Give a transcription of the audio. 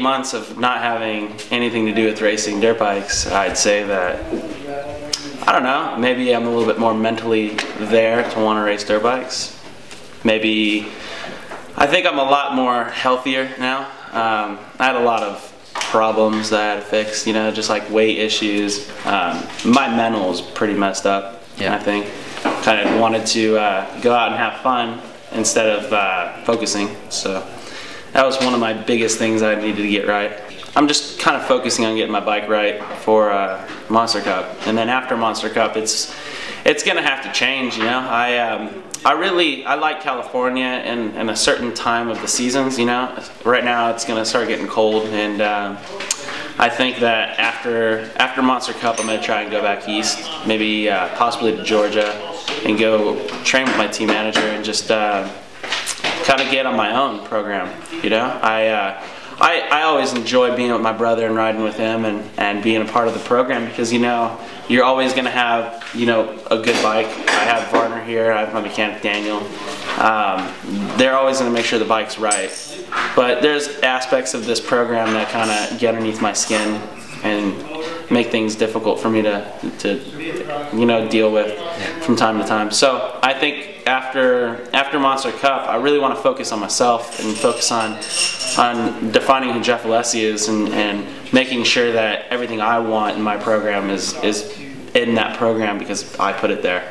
months of not having anything to do with racing dirt bikes, I'd say that I don't know. Maybe I'm a little bit more mentally there to want to race dirt bikes. Maybe I think I'm a lot more healthier now. Um, I had a lot of problems that I had to fix, you know, just like weight issues. Um, my mental was pretty messed up, Yeah. I think. Kind of wanted to uh, go out and have fun instead of uh, focusing. So that was one of my biggest things I needed to get right. I'm just kind of focusing on getting my bike right for uh, Monster Cup, and then after Monster Cup, it's it's gonna have to change. You know, I um, I really I like California in, in a certain time of the seasons. You know, right now it's gonna start getting cold, and um, I think that after after Monster Cup, I'm gonna try and go back east, maybe uh, possibly to Georgia, and go train with my team manager and just. Uh, kind of get on my own program. You know, I, uh, I I always enjoy being with my brother and riding with him and, and being a part of the program because you know you're always going to have you know a good bike. I have Varner here. I have my mechanic Daniel. Um, they're always going to make sure the bike's right. But there's aspects of this program that kind of get underneath my skin and make things difficult for me to to you know deal with from time to time. So I think after after Monster Cup, I really want to focus on myself and focus on on defining who Jeff Alessi is and, and making sure that everything I want in my program is is in that program because I put it there.